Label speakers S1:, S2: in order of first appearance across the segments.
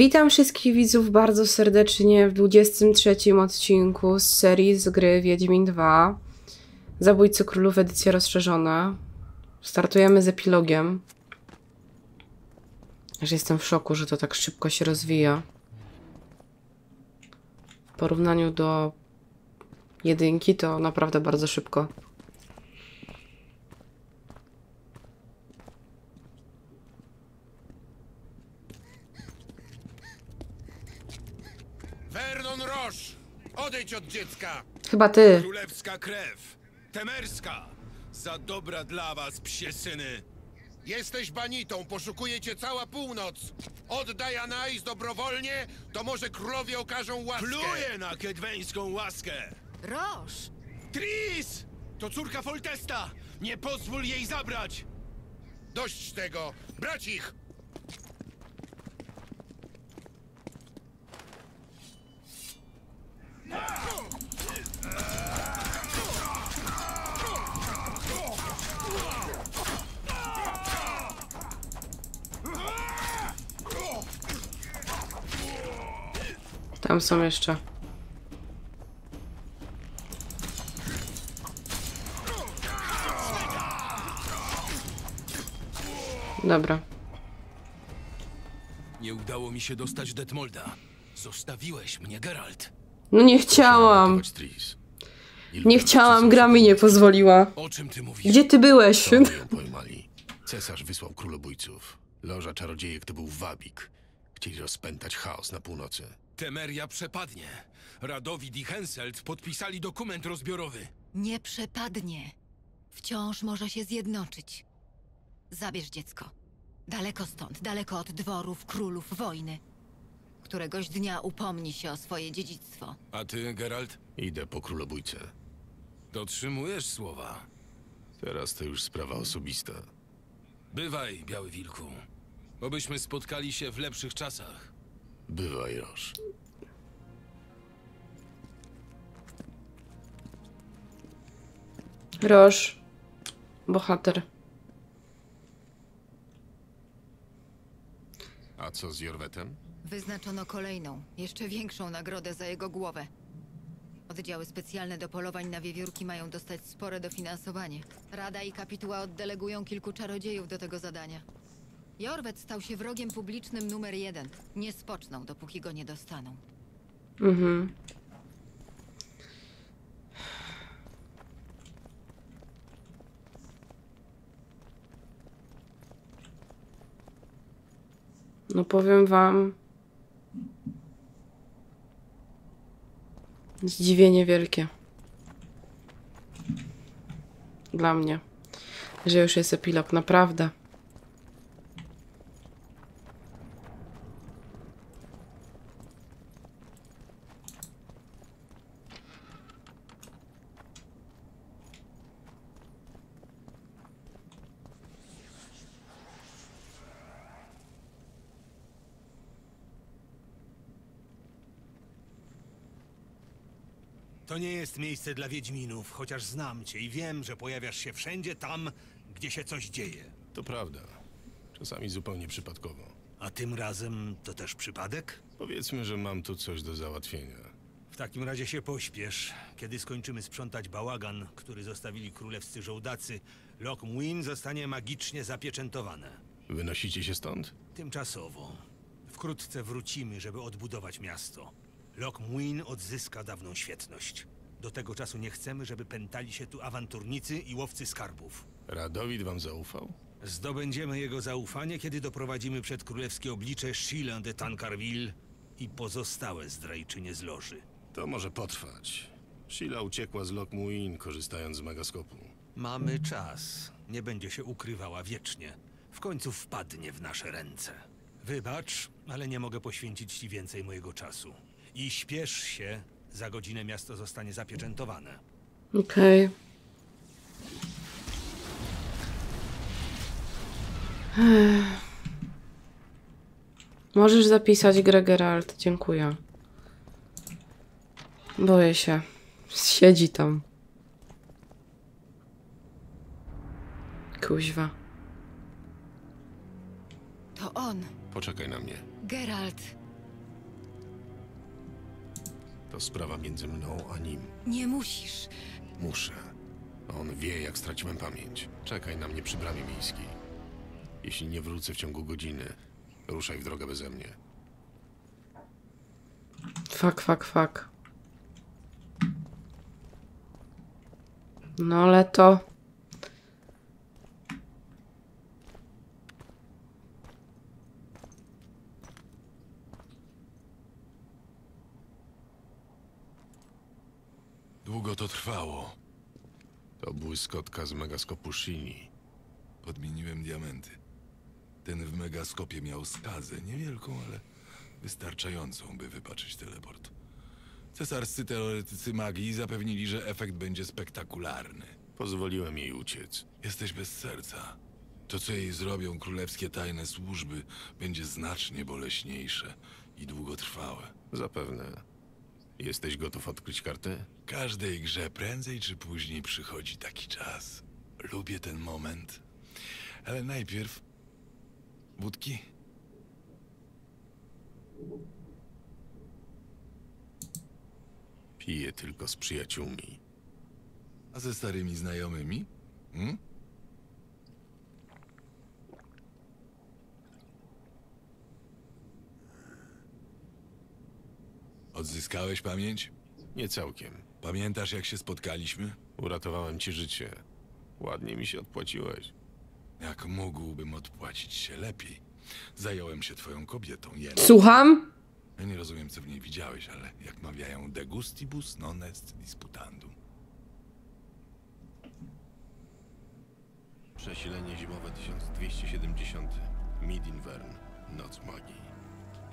S1: Witam wszystkich widzów bardzo serdecznie w 23 odcinku z serii z gry Wiedźmin 2 Zabójcy Królów edycja rozszerzona. Startujemy z epilogiem. Aż jestem w szoku, że to tak szybko się rozwija. W porównaniu do jedynki to naprawdę bardzo szybko.
S2: Odejdź od dziecka!
S1: Chyba ty.
S3: Królewska krew! Temerska! Za dobra dla was, psie syny!
S2: Jesteś banitą, poszukuje cię cała północ! Oddaj Anais dobrowolnie, to może królowie okażą łaskę!
S3: Pluję na kedweńską łaskę!
S4: Roż!
S3: Tris! To córka Foltesta! Nie pozwól jej zabrać!
S2: Dość tego! Brać ich!
S1: Tam są jeszcze. Dobra.
S3: Nie udało mi się dostać Detmolda. Zostawiłeś mnie, Geralt.
S1: No nie chciałam. Nie chciałam, gra mi nie pozwoliła.
S3: O czym ty mówisz?
S1: Gdzie ty byłeś?
S5: Pojmali. Cesarz wysłał królobójców. Loża czarodziejek to był Wabik. Chcieli rozpętać chaos na północy.
S3: Temeria przepadnie. Radowid i Henselt podpisali dokument rozbiorowy.
S4: Nie przepadnie. Wciąż może się zjednoczyć. Zabierz dziecko. Daleko stąd, daleko od dworów, królów, wojny. Któregoś dnia upomni się o swoje dziedzictwo.
S3: A ty, Geralt,
S5: Idę po królobójcę.
S3: dotrzymujesz słowa.
S5: Teraz to już sprawa osobista.
S3: Bywaj, Biały Wilku. Obyśmy spotkali się w lepszych czasach.
S5: Bywaj, Roż.
S1: Roż. Bohater.
S5: A co z Jorwetem?
S4: Wyznaczono kolejną, jeszcze większą nagrodę za jego głowę. Oddziały specjalne do polowań na wiewiórki mają dostać spore dofinansowanie. Rada i kapituła oddelegują kilku czarodziejów do tego zadania. Jorwet stał się wrogiem publicznym numer jeden. Nie spoczną, dopóki go nie dostaną.
S1: Mhm. No powiem wam. Zdziwienie wielkie. Dla mnie. Że już jest epilog, naprawdę.
S6: To nie jest miejsce dla Wiedźminów, chociaż znam cię i wiem, że pojawiasz się wszędzie tam, gdzie się coś dzieje.
S5: To prawda. Czasami zupełnie przypadkowo.
S6: A tym razem to też przypadek?
S5: Powiedzmy, że mam tu coś do załatwienia.
S6: W takim razie się pośpiesz. Kiedy skończymy sprzątać bałagan, który zostawili królewscy żołdacy, Loch Muin zostanie magicznie zapieczętowane.
S5: Wynosicie się stąd?
S6: Tymczasowo. Wkrótce wrócimy, żeby odbudować miasto. Loch Muin odzyska dawną świetność. Do tego czasu nie chcemy, żeby pętali się tu awanturnicy i łowcy skarbów.
S5: Radowid wam zaufał?
S6: Zdobędziemy jego zaufanie, kiedy doprowadzimy przed królewskie oblicze Sheila de Tancarville i pozostałe zdrajczynie z loży.
S5: To może potrwać. Sheila uciekła z Lokmuin, korzystając z megaskopu.
S6: Mamy czas. Nie będzie się ukrywała wiecznie. W końcu wpadnie w nasze ręce. Wybacz, ale nie mogę poświęcić ci więcej mojego czasu. I śpiesz się, za godzinę miasto zostanie zapieczętowane.
S1: Okej. Ech. Możesz zapisać grę Geralt, dziękuję. Boję się. Siedzi tam. Kuźwa.
S4: To on,
S5: Poczekaj na mnie.
S4: Geralt.
S5: To sprawa między mną a nim.
S4: Nie musisz.
S5: Muszę. On wie, jak straciłem pamięć. Czekaj na mnie przy bramie miejskiej. Jeśli nie wrócę w ciągu godziny, ruszaj w drogę beze mnie.
S1: Fuck, fuck, fuck. No ale to...
S3: Długo to trwało.
S5: To błyskotka z megaskopu Shini.
S3: Podmieniłem diamenty. Ten w megaskopie miał skazę, niewielką, ale wystarczającą, by wypaczyć teleport. Cesarscy teoretycy magii zapewnili, że efekt będzie spektakularny.
S5: Pozwoliłem jej uciec.
S3: Jesteś bez serca. To, co jej zrobią królewskie tajne służby, będzie znacznie boleśniejsze i długotrwałe.
S5: Zapewne. Jesteś gotów odkryć kartę?
S3: Każdej grze prędzej czy później przychodzi taki czas. Lubię ten moment. Ale najpierw... Wódki?
S5: Piję tylko z przyjaciółmi.
S3: A ze starymi znajomymi? Hmm? Odzyskałeś pamięć?
S5: Nie całkiem.
S3: Pamiętasz, jak się spotkaliśmy?
S5: Uratowałem ci życie. Ładnie mi się odpłaciłeś.
S3: Jak mógłbym odpłacić się lepiej? Zająłem się twoją kobietą, Jen.
S1: Słucham?
S3: Ja nie rozumiem, co w niej widziałeś, ale jak mawiają de gustibus non est disputandum.
S5: Przesilenie zimowe 1270. Midinvern. Noc magii.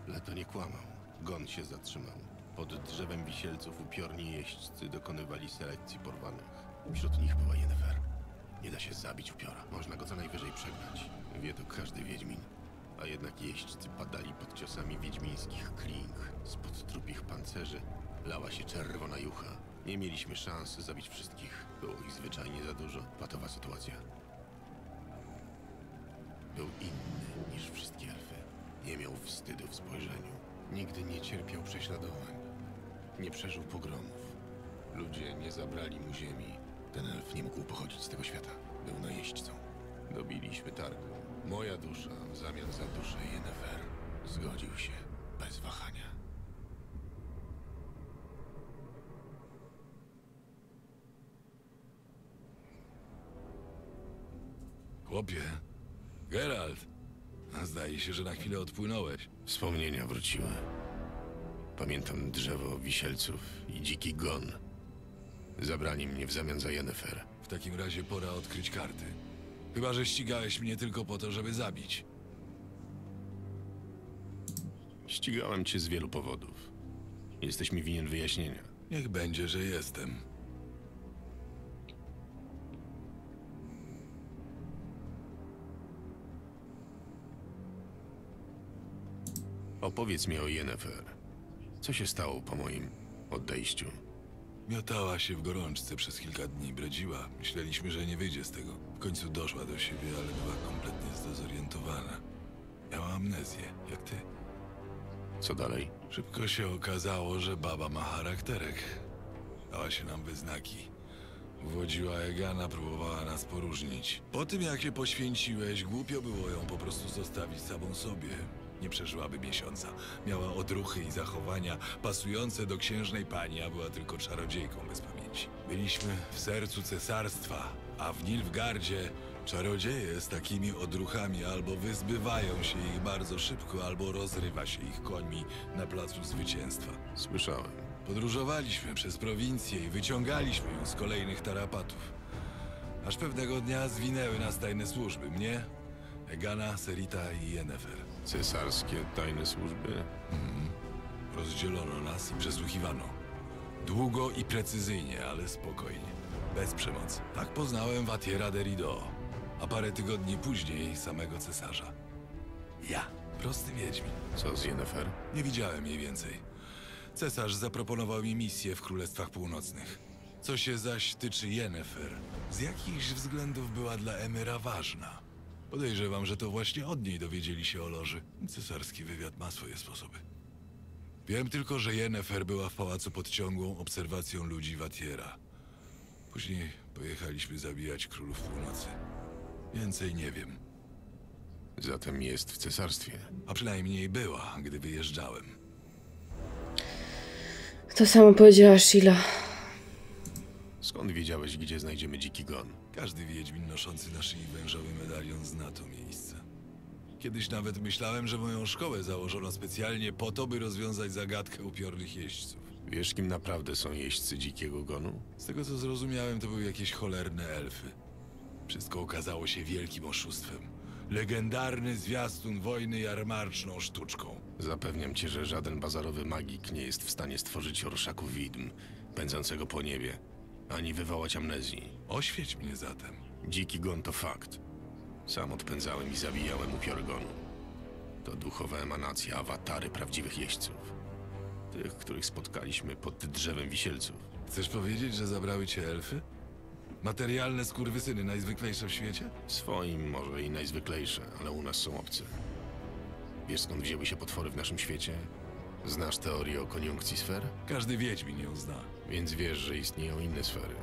S5: Leto nie kłamał. Gon się zatrzymał. Pod drzewem wisielców upiorni jeźdźcy dokonywali selekcji porwanych. Wśród nich była Yennefer. Nie da się zabić upiora. Można go co najwyżej przegnać. Wie to każdy wiedźmin. A jednak jeźdźcy padali pod ciosami wiedźmińskich kling. Spod trupich pancerzy lała się czerwona jucha. Nie mieliśmy szans zabić wszystkich. Było ich zwyczajnie za dużo. Patowa sytuacja. Był inny niż wszystkie elfy. Nie miał wstydu w spojrzeniu. Nigdy nie cierpiał prześladowań. Nie przeżył pogromów. Ludzie nie zabrali mu ziemi. Ten elf nie mógł pochodzić z tego świata. Był najeźdźcą. Dobiliśmy targu. Moja dusza w zamian za duszę Yennefer. Zgodził się bez wahania.
S3: Chłopie, Geralt, zdaje się, że na chwilę odpłynąłeś.
S5: Wspomnienia wróciły. Pamiętam drzewo wisielców i dziki gon. Zabrali mnie w zamian za Yennefer.
S3: W takim razie pora odkryć karty. Chyba, że ścigałeś mnie tylko po to, żeby zabić.
S5: Ścigałem cię z wielu powodów. Jesteś mi winien wyjaśnienia.
S3: Niech będzie, że jestem.
S5: Opowiedz mi o Yennefer. Co się stało po moim odejściu?
S3: Miotała się w gorączce przez kilka dni, bredziła. Myśleliśmy, że nie wyjdzie z tego. W końcu doszła do siebie, ale była kompletnie zdezorientowana. Miała amnezję, jak ty.
S5: Co dalej?
S3: Szybko się okazało, że baba ma charakterek. Dała się nam we znaki. Uwodziła Egana, próbowała nas poróżnić. Po tym, jak się poświęciłeś, głupio było ją po prostu zostawić samą sobie. Nie przeżyłaby miesiąca. Miała odruchy i zachowania pasujące do księżnej pani, a była tylko czarodziejką bez pamięci. Byliśmy w sercu cesarstwa, a w Nilfgardzie czarodzieje z takimi odruchami albo wyzbywają się ich bardzo szybko, albo rozrywa się ich końmi na placu zwycięstwa.
S5: Słyszałem.
S3: Podróżowaliśmy przez prowincję i wyciągaliśmy ją z kolejnych tarapatów. Aż pewnego dnia zwinęły nas tajne służby. Mnie, Egana, Serita i Yennefer.
S5: Cesarskie tajne służby?
S3: Rozdzielono nas i przesłuchiwano. Długo i precyzyjnie, ale spokojnie. Bez przemocy. Tak poznałem Watiera de Rido, a parę tygodni później samego cesarza. Ja, prosty wiedźmin.
S5: Co z Yennefer?
S3: Nie widziałem jej więcej. Cesarz zaproponował mi misję w Królestwach Północnych. Co się zaś tyczy Yennefer, z jakichś względów była dla Emyra ważna. Podejrzewam, że to właśnie od niej dowiedzieli się o loży. Cesarski wywiad ma swoje sposoby. Wiem tylko, że Yennefer była w pałacu pod ciągłą obserwacją ludzi Watiera. Później pojechaliśmy zabijać królów północy. Więcej nie wiem.
S5: Zatem jest w cesarstwie.
S3: A przynajmniej była, gdy wyjeżdżałem.
S1: To samo powiedziała Sheila.
S5: Skąd wiedziałeś, gdzie znajdziemy dziki gon?
S3: Każdy wiedźmin noszący na szyi wężowy medalion zna to miejsce. Kiedyś nawet myślałem, że moją szkołę założono specjalnie po to, by rozwiązać zagadkę upiornych jeźdźców.
S5: Wiesz, kim naprawdę są jeźdźcy dzikiego gonu?
S3: Z tego co zrozumiałem, to były jakieś cholerne elfy. Wszystko okazało się wielkim oszustwem. Legendarny zwiastun wojny jarmarczną sztuczką.
S5: Zapewniam cię, że żaden bazarowy magik nie jest w stanie stworzyć orszaku widm, pędzącego po niebie, ani wywołać amnezji.
S3: Oświeć mnie zatem.
S5: Dziki gon to fakt. Sam odpędzałem i zabijałem upiory gonu. To duchowa emanacja awatary prawdziwych jeźdźców. Tych, których spotkaliśmy pod drzewem wisielców.
S3: Chcesz powiedzieć, że zabrały cię elfy? Materialne skurwysyny najzwyklejsze w świecie?
S5: Swoim może i najzwyklejsze, ale u nas są obce. Wiesz skąd wzięły się potwory w naszym świecie? Znasz teorię o koniunkcji sfer?
S3: Każdy wiedźmin ją zna.
S5: Więc wiesz, że istnieją inne sfery.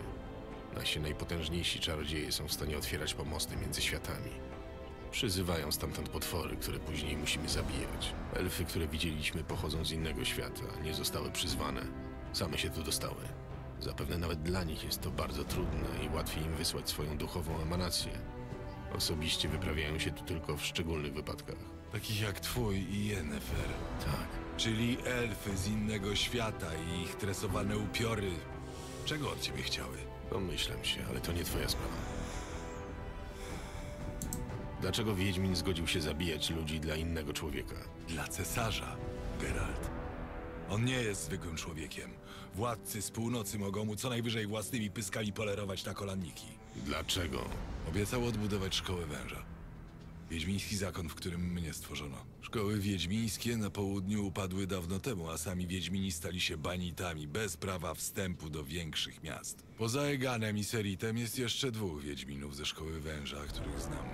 S5: Nasi najpotężniejsi czarodzieje są w stanie otwierać pomosty między światami. Przyzywają stamtąd potwory, które później musimy zabijać. Elfy, które widzieliśmy, pochodzą z innego świata, nie zostały przyzwane. Same się tu dostały. Zapewne nawet dla nich jest to bardzo trudne i łatwiej im wysłać swoją duchową emanację. Osobiście wyprawiają się tu tylko w szczególnych wypadkach.
S3: Takich jak twój i Yennefer.
S5: Tak.
S3: Czyli elfy z innego świata i ich tresowane upiory. Czego od ciebie chciały?
S5: Domyślam się, ale to nie twoja sprawa. Dlaczego Wiedźmin zgodził się zabijać ludzi dla innego człowieka?
S3: Dla cesarza, Geralt. On nie jest zwykłym człowiekiem. Władcy z północy mogą mu co najwyżej własnymi pyskami polerować na kolanniki.
S5: Dlaczego?
S3: Obiecał odbudować szkołę węża. Wiedźmiński zakon, w którym mnie stworzono. Szkoły wiedźmińskie na południu upadły dawno temu, a sami wiedźmini stali się banitami, bez prawa wstępu do większych miast. Poza Eganem i Seritem jest jeszcze dwóch wiedźminów ze szkoły węża, których znam.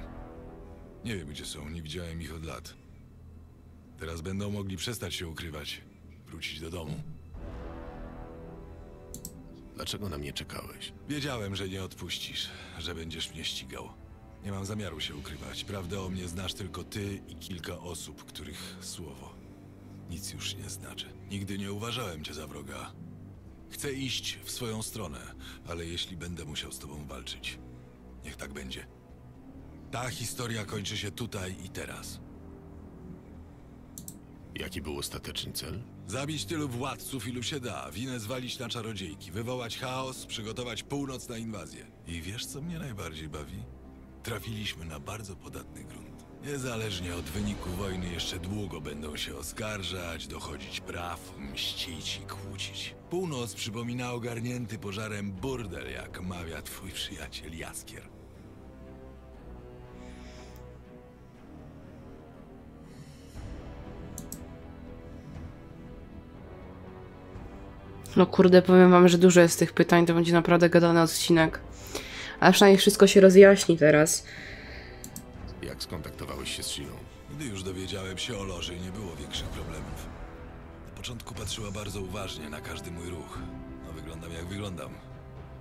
S3: Nie wiem, gdzie są, nie widziałem ich od lat. Teraz będą mogli przestać się ukrywać, wrócić do domu.
S5: Dlaczego na mnie czekałeś?
S3: Wiedziałem, że nie odpuścisz, że będziesz mnie ścigał. Nie mam zamiaru się ukrywać. Prawdę o mnie znasz tylko ty i kilka osób, których słowo nic już nie znaczy. Nigdy nie uważałem cię za wroga. Chcę iść w swoją stronę, ale jeśli będę musiał z tobą walczyć, niech tak będzie. Ta historia kończy się tutaj i teraz.
S5: Jaki był ostateczny cel?
S3: Zabić tylu władców, ilu się da, winę zwalić na czarodziejki, wywołać chaos, przygotować północ na inwazję. I wiesz, co mnie najbardziej bawi? Trafiliśmy na bardzo podatny grunt. Niezależnie od wyniku wojny jeszcze długo będą się oskarżać, dochodzić praw, mścić i kłócić. Północ przypomina ogarnięty pożarem burdel, jak mawia twój przyjaciel Jaskier.
S1: No kurde, powiem wam, że dużo jest tych pytań, to będzie naprawdę gadany odcinek. Ale przynajmniej wszystko się rozjaśni teraz.
S5: Jak skontaktowałeś się z Shilą?
S3: Gdy już dowiedziałem się o loży, nie było większych problemów. Na początku patrzyła bardzo uważnie na każdy mój ruch. No wyglądam jak wyglądam.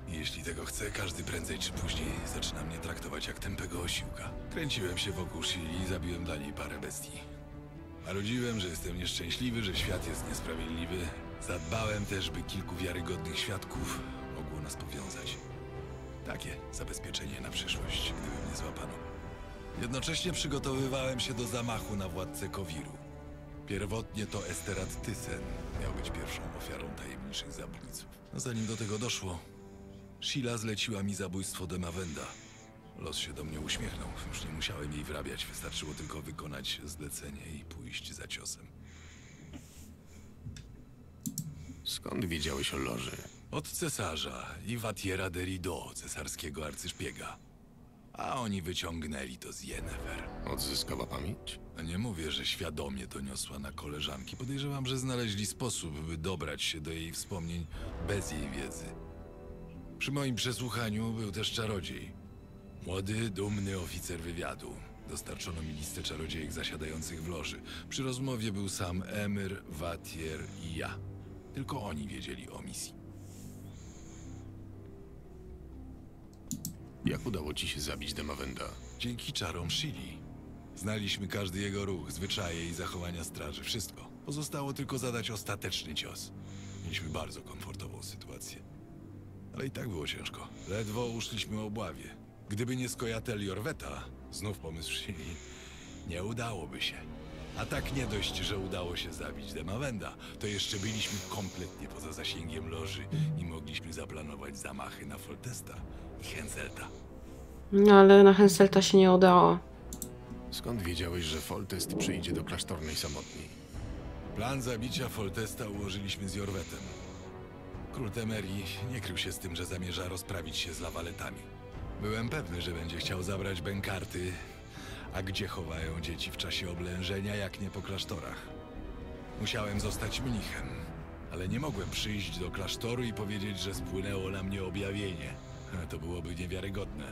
S3: I jeśli tego chcę, każdy prędzej czy później zaczyna mnie traktować jak tępego osiłka. Kręciłem się wokół Shili i zabiłem dla niej parę bestii. Marudziłem, że jestem nieszczęśliwy, że świat jest niesprawiedliwy. Zadbałem też, by kilku wiarygodnych świadków mogło nas powiązać. Takie zabezpieczenie na przyszłość, gdyby mnie złapano. Jednocześnie przygotowywałem się do zamachu na władcę Kowiru. Pierwotnie to Esterat Tysen miał być pierwszą ofiarą tajemniczych zabójców. No zanim do tego doszło, Sheila zleciła mi zabójstwo Demawenda. Los się do mnie uśmiechnął. Już nie musiałem jej wrabiać, wystarczyło tylko wykonać zlecenie i pójść za ciosem.
S5: Skąd wiedziałeś o loży?
S3: Od cesarza i Watiera de Rido, cesarskiego arcyszpiega. A oni wyciągnęli to z Yennefer.
S5: Odzyskała pamięć?
S3: Nie mówię, że świadomie to niosła na koleżanki. Podejrzewam, że znaleźli sposób, by dobrać się do jej wspomnień bez jej wiedzy. Przy moim przesłuchaniu był też czarodziej. Młody, dumny oficer wywiadu. Dostarczono mi listę czarodziejek zasiadających w loży. Przy rozmowie był sam Emir, Watier i ja. Tylko oni wiedzieli o misji.
S5: Jak udało ci się zabić Demawenda?
S3: Dzięki czarom Shili. Znaliśmy każdy jego ruch, zwyczaje i zachowania straży. Wszystko. Pozostało tylko zadać ostateczny cios. Mieliśmy bardzo komfortową sytuację. Ale i tak było ciężko. Ledwo uszliśmy obławie. Gdyby nie skojatel Jorweta, znów pomysł Shili, nie udałoby się. A tak nie dość, że udało się zabić Demawenda, to jeszcze byliśmy kompletnie poza zasięgiem loży i mogliśmy zaplanować zamachy na Foltesta Henselta.
S1: No ale na Henselta się nie udało.
S5: Skąd wiedziałeś, że Foltest przyjdzie do klasztornej samotni?
S3: Plan zabicia Foltesta ułożyliśmy z Jorwetem. Król Temerii nie krył się z tym, że zamierza rozprawić się z lawaletami. Byłem pewny, że będzie chciał zabrać bękarty, a gdzie chowają dzieci w czasie oblężenia, jak nie po klasztorach. Musiałem zostać mnichem, ale nie mogłem przyjść do klasztoru i powiedzieć, że spłynęło na mnie objawienie. To byłoby niewiarygodne.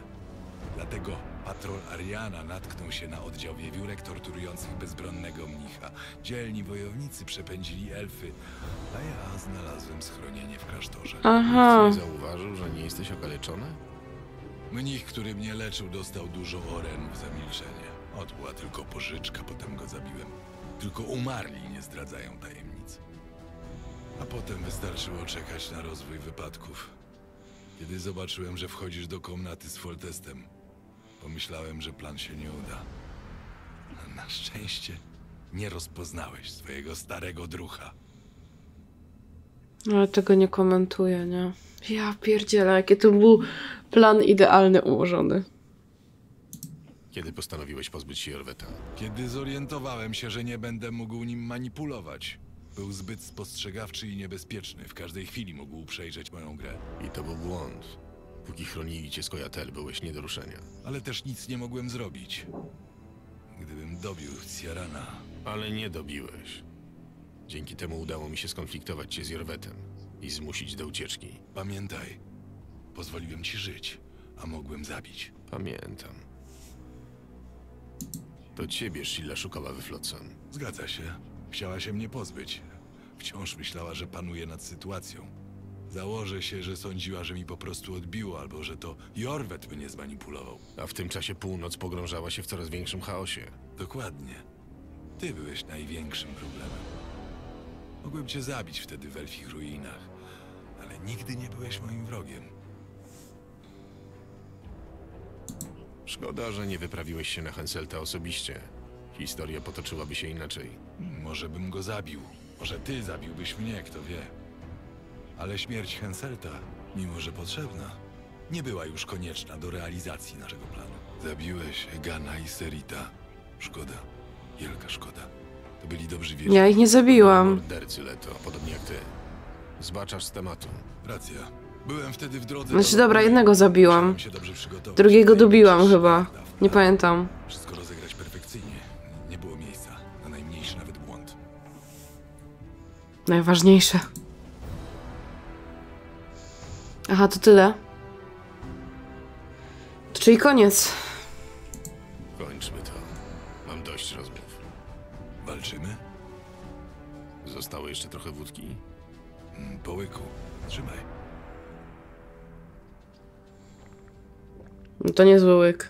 S3: Dlatego patrol Ariana natknął się na oddział wiewiórek torturujących bezbronnego mnicha. Dzielni wojownicy przepędzili elfy, a ja znalazłem schronienie w klasztorze.
S1: Aha.
S5: Nie zauważył, że nie jesteś okaleczony?
S3: Mnich, który mnie leczył, dostał dużo orenów za milczenie. Ot była tylko pożyczka, potem go zabiłem. Tylko umarli nie zdradzają tajemnic. A potem wystarczyło czekać na rozwój wypadków. Kiedy zobaczyłem, że wchodzisz do komnaty z Foltestem, pomyślałem, że plan się nie uda. Na szczęście nie rozpoznałeś swojego starego drucha.
S1: Ale tego nie komentuję, nie? Ja pierdzielę, jaki to był plan idealny ułożony.
S5: Kiedy postanowiłeś pozbyć się Jorweta?
S3: Kiedy zorientowałem się, że nie będę mógł nim manipulować, był zbyt spostrzegawczy i niebezpieczny. W każdej chwili mógł przejrzeć moją grę.
S5: I to był błąd. Póki chronili cię Skojatel, byłeś nie do ruszenia.
S3: Ale też nic nie mogłem zrobić. Gdybym dobił Ciarana,
S5: Ale nie dobiłeś. Dzięki temu udało mi się skonfliktować cię z Jorwetem i zmusić do ucieczki.
S3: pamiętaj, pozwoliłem ci żyć, a mogłem zabić.
S5: Pamiętam. To ciebie Sheila szukała we Flotsam.
S3: Zgadza się. Chciała się mnie pozbyć. Wciąż myślała, że panuje nad sytuacją. Założę się, że sądziła, że mi po prostu odbiło, albo że to Jorwet mnie zmanipulował.
S5: A w tym czasie północ pogrążała się w coraz większym chaosie.
S3: Dokładnie. Ty byłeś największym problemem. Mogłem cię zabić wtedy w elfich ruinach, ale nigdy nie byłeś moim wrogiem.
S5: Szkoda, że nie wyprawiłeś się na Henselta osobiście. Historia potoczyłaby się inaczej.
S3: Może bym go zabił. Może ty zabiłbyś mnie, kto wie. Ale śmierć Henselta, mimo że potrzebna, nie była już konieczna do realizacji naszego planu. Zabiłeś Egana i Serita. Szkoda. Wielka szkoda. To byli dobrzy wiedźmi.
S1: Ja ich nie zabiłam.
S5: Mordercy Leto, podobnie jak ty. Zbaczasz z tematu.
S3: Racja. Byłem wtedy w drodze.
S1: Znaczy,
S3: do-
S1: dobra, jednego zabiłam. Drugiego
S3: Najmniejszy
S1: chyba. Nie pamiętam.
S3: Wszystko rozegrać
S1: Najważniejsze. Aha, to tyle. To czyli koniec.
S5: Kończmy to. Mam dość rozmów.
S3: Walczymy?
S5: Zostało jeszcze trochę wódki?
S3: Mm, Po łyku. Trzymaj.
S1: No to niezły łyk.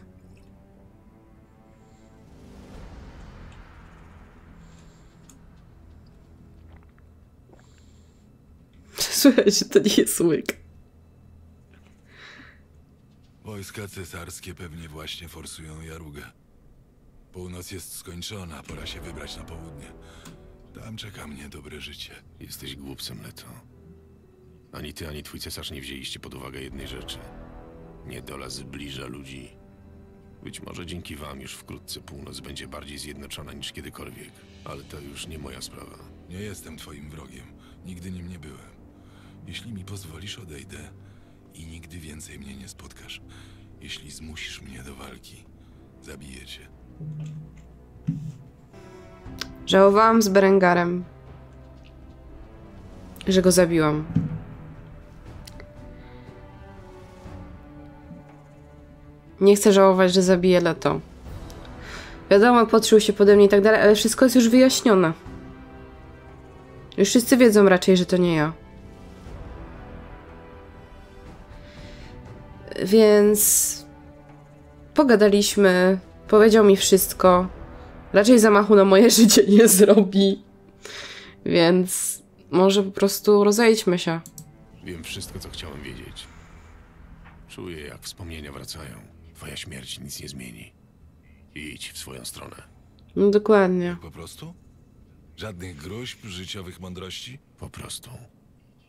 S1: Słuchajcie, to nie jest łyk.
S3: Wojska cesarskie pewnie właśnie forsują Jarugę. Północ jest skończona, pora się wybrać na południe. Tam czeka mnie dobre życie.
S5: Jesteś głupcem, Leto. Ani ty, ani twój cesarz nie wzięliście pod uwagę jednej rzeczy. Niedola zbliża ludzi. Być może dzięki wam już wkrótce północ będzie bardziej zjednoczona niż kiedykolwiek. Ale to już nie moja sprawa.
S3: Nie jestem twoim wrogiem. Nigdy nim nie byłem. Jeśli mi pozwolisz, odejdę i nigdy więcej mnie nie spotkasz. Jeśli zmusisz mnie do walki, zabiję cię.
S1: Żałowałam z Berengarem, że go zabiłam. Nie chcę żałować, że zabiję Leto. Wiadomo, podszył się pode mnie i tak dalej, ale wszystko jest już wyjaśnione. Już wszyscy wiedzą raczej, że to nie ja. Więc pogadaliśmy, powiedział mi wszystko. Raczej zamachu na moje życie nie zrobi. Więc może po prostu rozejdźmy się.
S5: Wiem wszystko, co chciałem wiedzieć. Czuję, jak wspomnienia wracają. Twoja śmierć nic nie zmieni. Idź w swoją stronę.
S1: No dokładnie.
S3: Po prostu? Żadnych gruźb, życiowych mądrości?
S5: Po prostu.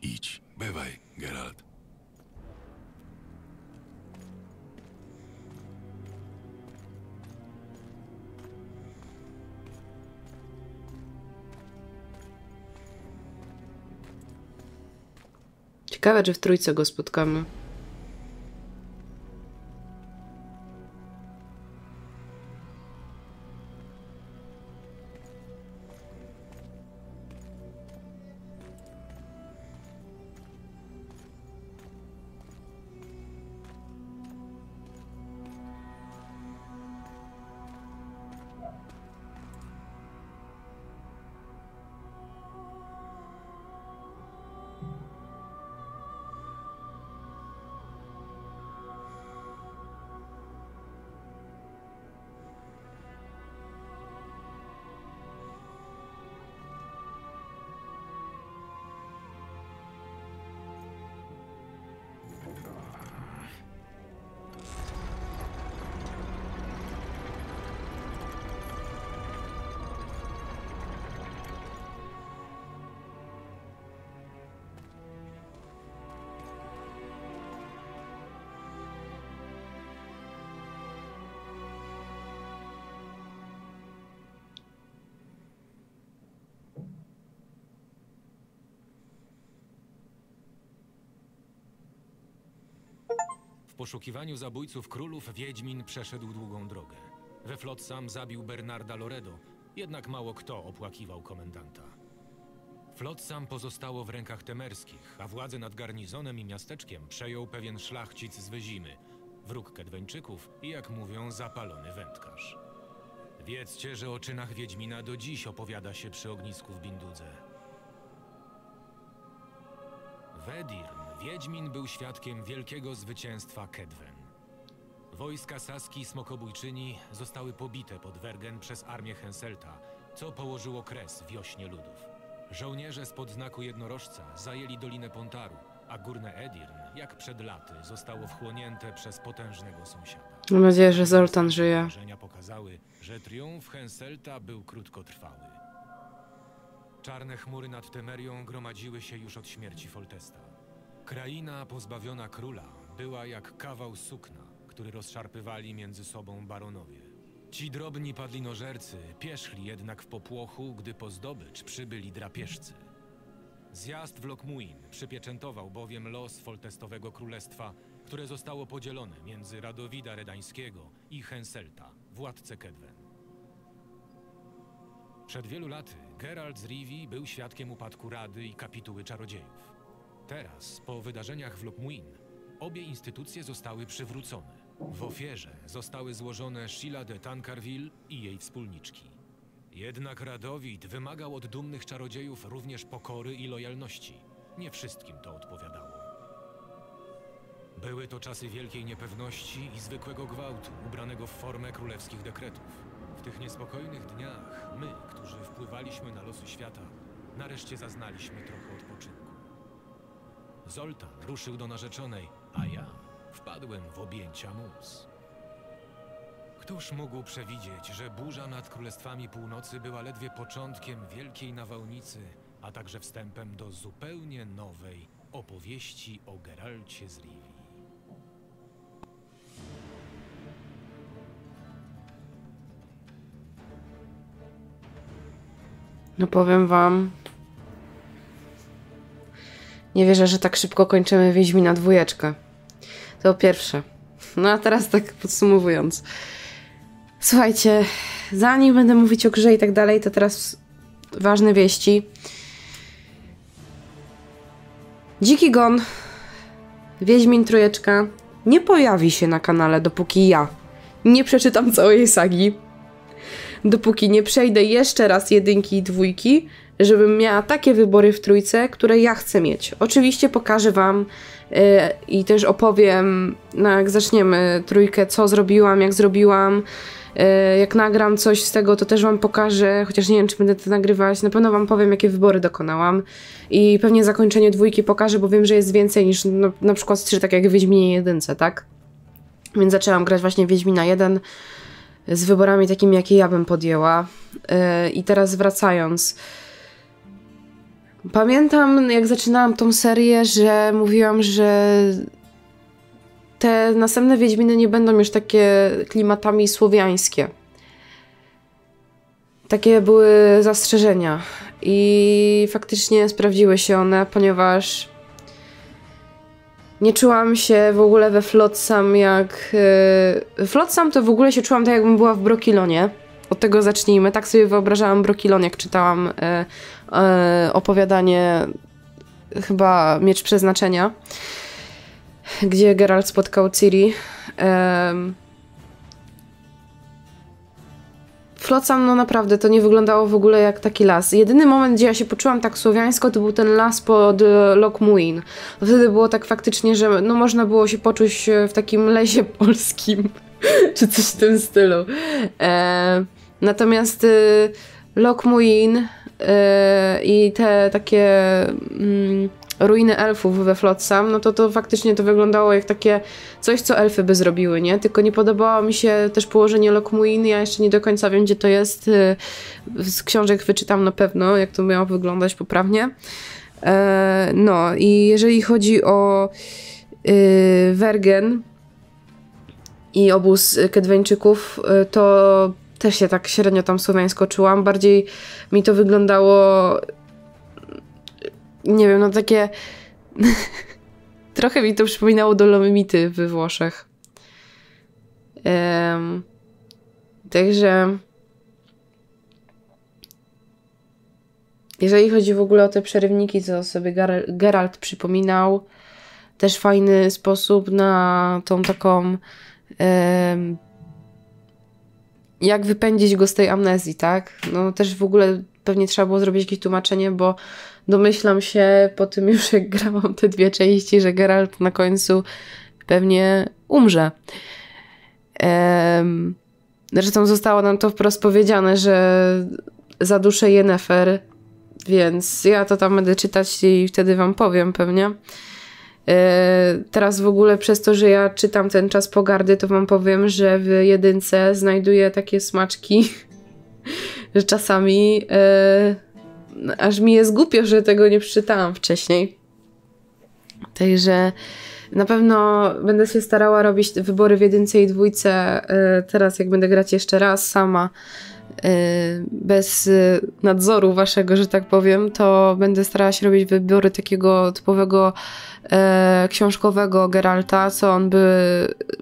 S5: Idź.
S3: Bywaj, Geralt.
S1: Ciekawe, czy w trójce go spotkamy.
S7: Poszukiwaniu zabójców królów Wiedźmin przeszedł długą drogę. We Flotsam zabił Bernarda Loredo, jednak mało kto opłakiwał komendanta. Flotsam pozostało w rękach temerskich, a władzę nad garnizonem i miasteczkiem przejął pewien szlachcic z Wyzimy, wróg Kedweńczyków i jak mówią zapalony wędkarz. Wiedzcie, że o czynach Wiedźmina do dziś opowiada się przy ognisku w Bindudze. W Edirn Wiedźmin był świadkiem wielkiego zwycięstwa Kedwen. Wojska Saski Smokobójczyni zostały pobite pod Wergen przez armię Henselta, co położyło kres wiośnie ludów. Żołnierze spod znaku jednorożca zajęli Dolinę Pontaru, a górne Edirn, jak przed laty, zostało wchłonięte przez potężnego sąsiada.
S1: Mam nadzieję, że Zoltan żyje.
S7: Pokazały, że triumf Henselta był krótkotrwały. Czarne chmury nad Temerią gromadziły się już od śmierci Foltesta. Kraina pozbawiona króla była jak kawał sukna, który rozszarpywali między sobą baronowie. Ci drobni padlinożercy pierzchli jednak w popłochu, gdy po zdobycz przybyli drapieżcy. Zjazd w Lokmuin przypieczętował bowiem los Foltestowego Królestwa, które zostało podzielone między Radowida Redańskiego i Henselta, władcę Kedwen. Przed wielu laty Geralt z Rivii był świadkiem upadku Rady i kapituły czarodziejów. Teraz, po wydarzeniach w Lokmuin, obie instytucje zostały przywrócone. W ofierze zostały złożone Sheila de Tancarville i jej wspólniczki. Jednak Radowid wymagał od dumnych czarodziejów również pokory i lojalności. Nie wszystkim to odpowiadało. Były to czasy wielkiej niepewności i zwykłego gwałtu, ubranego w formę królewskich dekretów. W tych niespokojnych dniach my, którzy wpływaliśmy na losy świata, nareszcie zaznaliśmy trochę odpoczynku. Zoltan ruszył do narzeczonej, a ja wpadłem w objęcia mus. Któż mógł przewidzieć, że burza nad Królestwami Północy była ledwie początkiem wielkiej nawałnicy, a także wstępem do zupełnie nowej opowieści o Geralcie z Rivii?
S1: No powiem wam. Nie wierzę, że tak szybko kończymy Wiedźmina dwójeczkę. To pierwsze. No a teraz tak podsumowując. Słuchajcie, zanim będę mówić o grze i tak dalej, to teraz ważne wieści. Dziki Gon, Wiedźmin Trójeczka, nie pojawi się na kanale, dopóki ja nie przeczytam całej sagi. Dopóki nie przejdę jeszcze raz jedynki i dwójki, żebym miała takie wybory w trójce, które ja chcę mieć. Oczywiście pokażę Wam yy, i też opowiem, no jak zaczniemy trójkę, co zrobiłam, jak zrobiłam. Yy, jak nagram coś z tego, to też Wam pokażę, chociaż nie wiem, czy będę to nagrywać. Na pewno Wam powiem, jakie wybory dokonałam. I pewnie zakończenie dwójki pokażę, bo wiem, że jest więcej niż no, na przykład trzy, tak jak w Wiedźminie jedynce, tak? Więc zaczęłam grać właśnie Wiedźmina 1 z wyborami takimi, jakie ja bym podjęła. Yy, I teraz wracając. Pamiętam, jak zaczynałam tą serię, że mówiłam, że te następne Wiedźminy nie będą już takie klimatami słowiańskie. Takie były zastrzeżenia. I faktycznie sprawdziły się one, ponieważ nie czułam się w ogóle we Flotsam jak... Yy, Flotsam to w ogóle się czułam tak, jakbym była w Brokilonie. Od tego zacznijmy. Tak sobie wyobrażałam Brokilon, jak czytałam yy, yy, opowiadanie chyba Miecz Przeznaczenia, gdzie Geralt spotkał Ciri. Yy, Flotsam, no naprawdę, to nie wyglądało w ogóle jak taki las. Jedyny moment, gdzie ja się poczułam tak słowiańsko, to był ten las pod Loch Muin. Wtedy było tak faktycznie, że no można było się poczuć w takim lesie polskim, czy coś w tym stylu. E, natomiast y, Loch Muin i te takie... Mm, ruiny elfów we Flotsam, no to to faktycznie to wyglądało jak takie coś, co elfy by zrobiły, nie? Tylko nie podobało mi się też położenie Lokmuin, ja jeszcze nie do końca wiem, gdzie to jest. Y, z książek wyczytam na pewno, jak to miało wyglądać poprawnie. E, no i jeżeli chodzi o y, Wergen i obóz Kedweńczyków, y, to też się tak średnio tam słowiańsko czułam. Bardziej mi to wyglądało nie wiem, no takie... Trochę mi to przypominało Dolomity we Włoszech. Um, także... Jeżeli chodzi w ogóle o te przerywniki, co sobie Geralt przypominał, też fajny sposób na tą taką... Um, jak wypędzić go z tej amnezji, tak? No też w ogóle pewnie trzeba było zrobić jakieś tłumaczenie, bo domyślam się po tym już jak grałam te dwie części, że Geralt na końcu pewnie umrze. Ehm, zresztą zostało nam to wprost powiedziane, że zaduszę Yennefer, więc ja to tam będę czytać i wtedy wam powiem pewnie. Ehm, teraz w ogóle przez to, że ja czytam ten czas pogardy, to wam powiem, że w jedynce znajduję takie smaczki, że czasami e, aż mi jest głupio, że tego nie przeczytałam wcześniej. Także na pewno będę się starała robić wybory w jedynce i dwójce e, teraz, jak będę grać jeszcze raz sama, e, bez nadzoru waszego, że tak powiem, to będę starała się robić wybory takiego typowego e, książkowego Geralta, co on by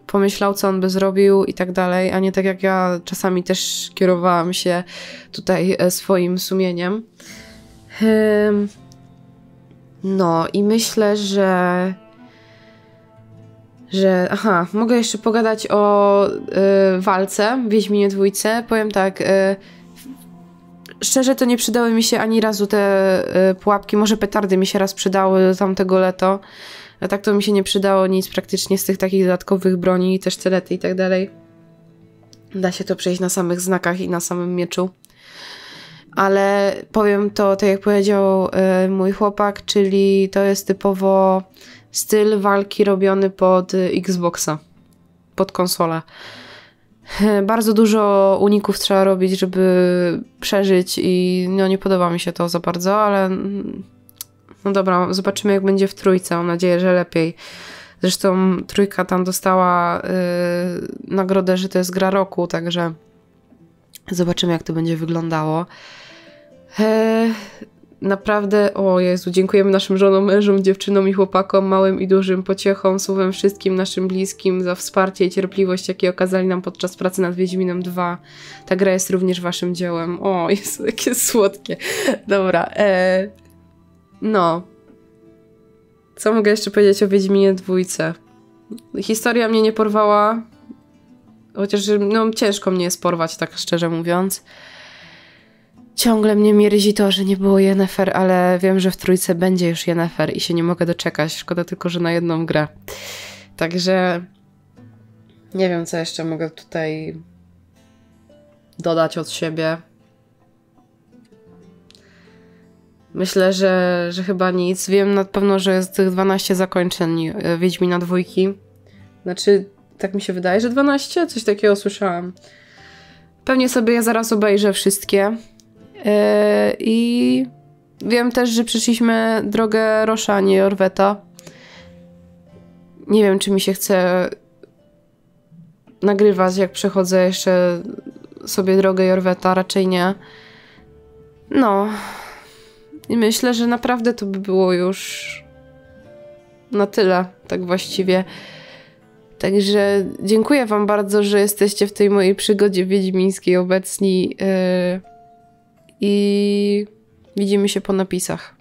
S1: pomyślał, co on by zrobił i tak dalej, a nie tak jak ja czasami też kierowałam się tutaj swoim sumieniem. No i myślę, że. Że. Aha, mogę jeszcze pogadać o y, walce w Wiedźminie Dwójce. Powiem tak. Y, szczerze to nie przydały mi się ani razu te y, pułapki. Może petardy mi się raz przydały tamtego leto. A tak to mi się nie przydało nic praktycznie z tych takich dodatkowych broni, też celety i tak dalej. Da się to przejść na samych znakach i na samym mieczu ale powiem to, tak jak powiedział y, mój chłopak, czyli to jest typowo styl walki robiony pod Xboxa, pod konsolę. Bardzo dużo uników trzeba robić, żeby przeżyć i no nie podoba mi się to za bardzo, ale no dobra, zobaczymy jak będzie w trójce, mam nadzieję, że lepiej. Zresztą trójka tam dostała yy, nagrodę, że to jest gra roku, także zobaczymy jak to będzie wyglądało. He, naprawdę, o Jezu, dziękujemy naszym żonom, mężom, dziewczynom i chłopakom, małym i dużym pociechom, słowem wszystkim naszym bliskim za wsparcie i cierpliwość, jakie okazali nam podczas pracy nad Wiedźminem 2. Ta gra jest również waszym dziełem. O, jest jakie słodkie. Dobra, e, no. Co mogę jeszcze powiedzieć o Wiedźminie dwójce? Historia mnie nie porwała. Chociaż no, ciężko mnie jest porwać, tak szczerze mówiąc. Ciągle mnie mierzi to, że nie było Yennefer, ale wiem, że w trójce będzie już Yennefer i się nie mogę doczekać. Szkoda tylko, że na jedną grę. Także nie wiem, co jeszcze mogę tutaj dodać od siebie. Myślę, że, że chyba nic. Wiem na pewno, że jest tych 12 zakończeń e, Wiedźmina dwójki. Znaczy, tak mi się wydaje, że 12? Coś takiego słyszałam. Pewnie sobie ja zaraz obejrzę wszystkie. Yy, I wiem też, że przeszliśmy drogę Rosza, nie Orweta. Nie wiem, czy mi się chce nagrywać, jak przechodzę jeszcze sobie drogę Jorweta, raczej nie. No. I myślę, że naprawdę to by było już na tyle, tak właściwie. Także dziękuję Wam bardzo, że jesteście w tej mojej przygodzie wiedźmińskiej obecni. Yy, I widzimy się po napisach.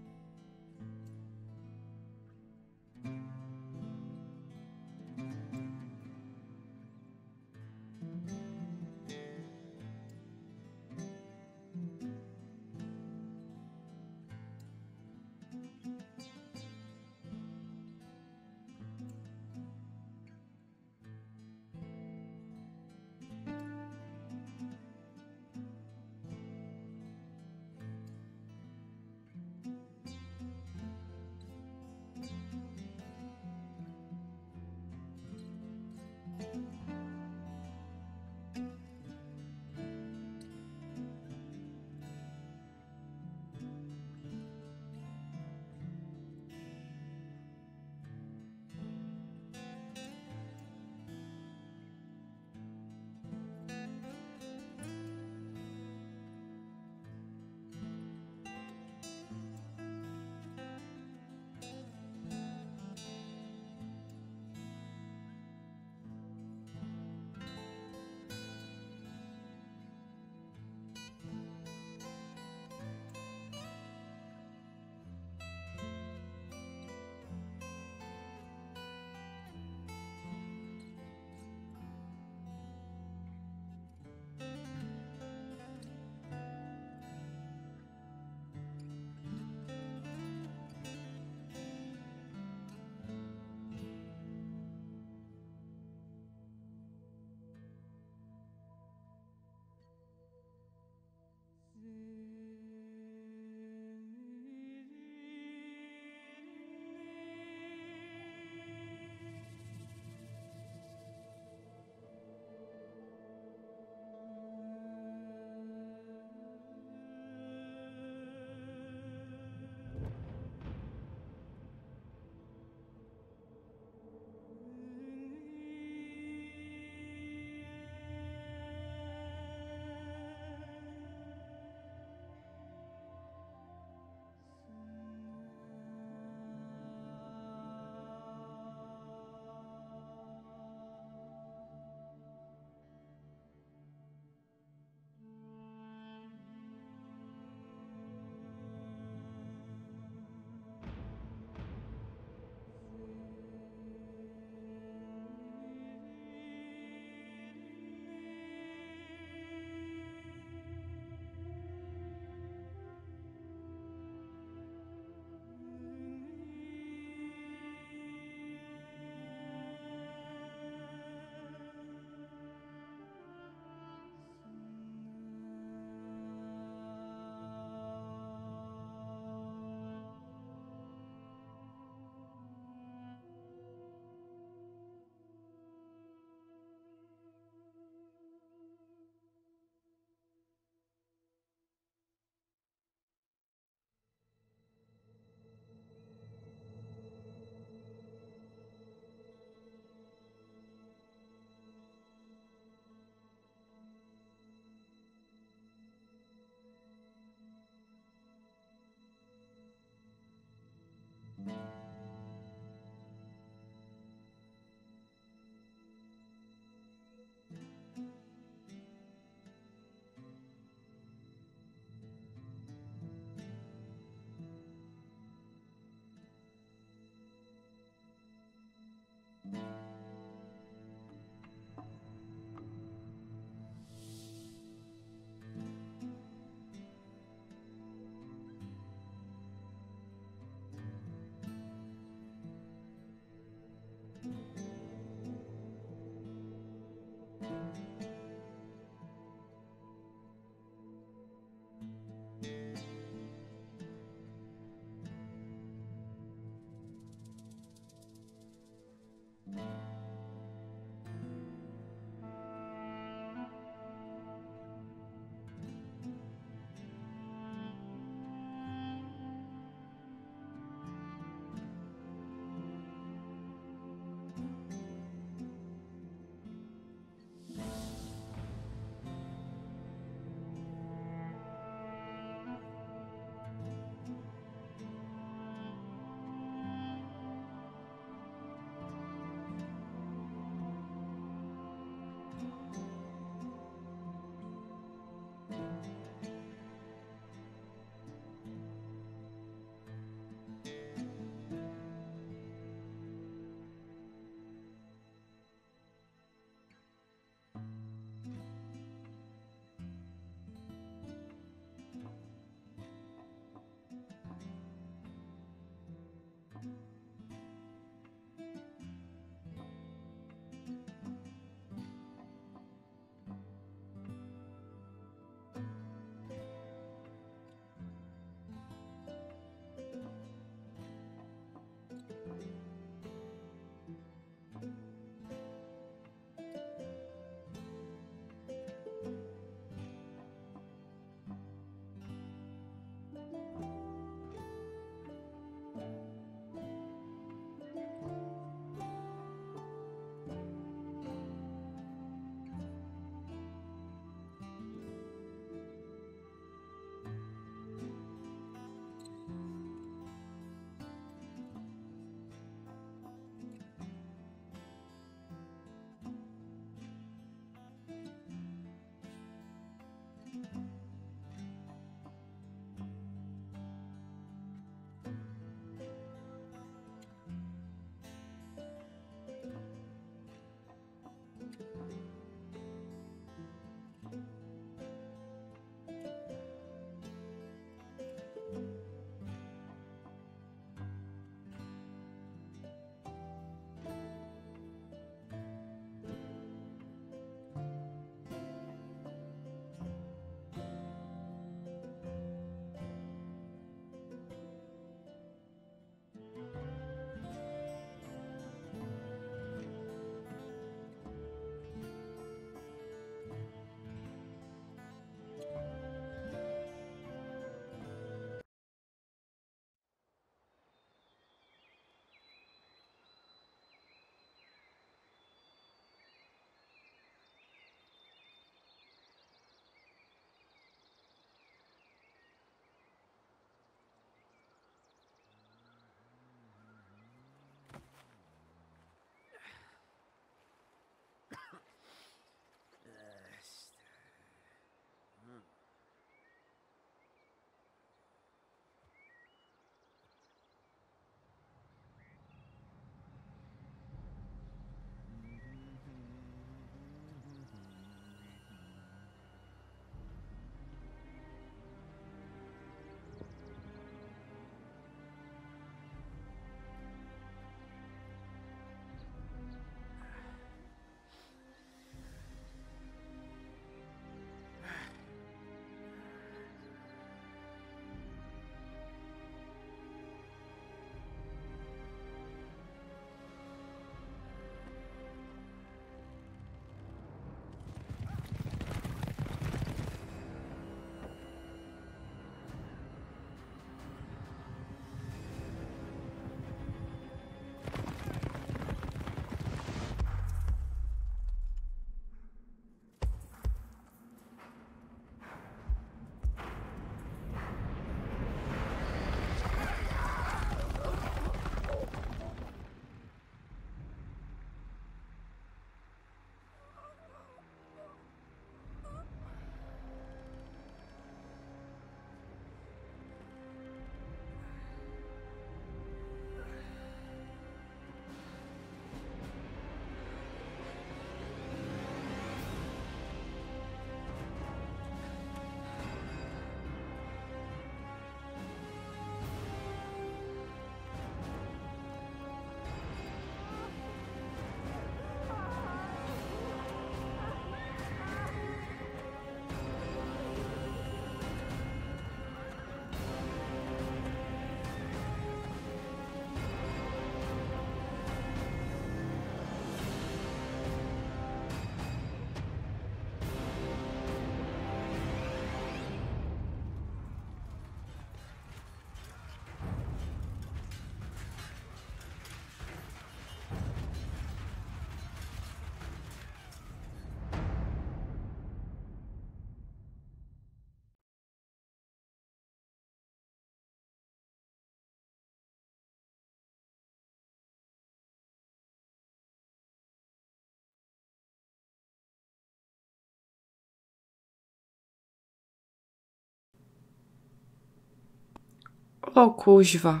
S1: O kuźwa.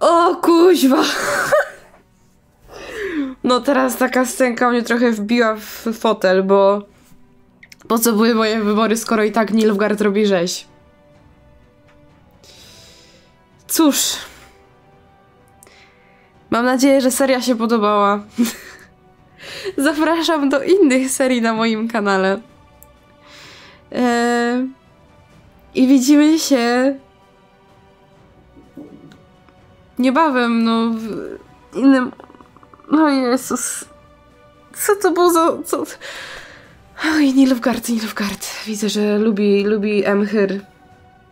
S1: O kuźwa. No teraz taka scenka mnie trochę wbiła w fotel, bo po co były moje wybory, skoro i tak Nilfgaard robi rzeź? Cóż. Mam nadzieję, że seria się podobała. Zapraszam do innych serii na moim kanale. Eee, I widzimy się niebawem, no, w innym... No Jezus. Co to było za... Co... Oj, Nilfgaard, Nilfgaard. Widzę, że lubi, lubi Emhyr.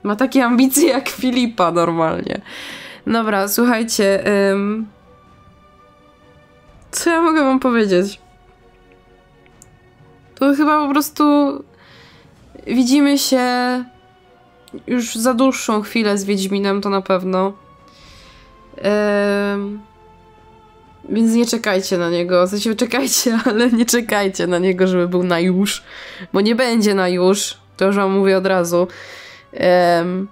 S1: Ma takie ambicje jak Filipa normalnie. Dobra, słuchajcie. Ym... Co ja mogę wam powiedzieć? To chyba po prostu widzimy się już za dłuższą chwilę z Wiedźminem, to na pewno. Ym... Więc nie czekajcie na niego. W sensie czekajcie, ale nie czekajcie na niego, żeby był na już. Bo nie będzie na już. To już wam mówię od razu. Em,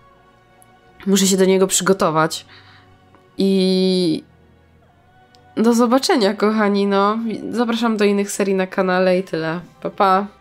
S1: muszę się do niego przygotować. I do zobaczenia, kochani. No, zapraszam do innych serii na kanale i tyle. Pa, pa.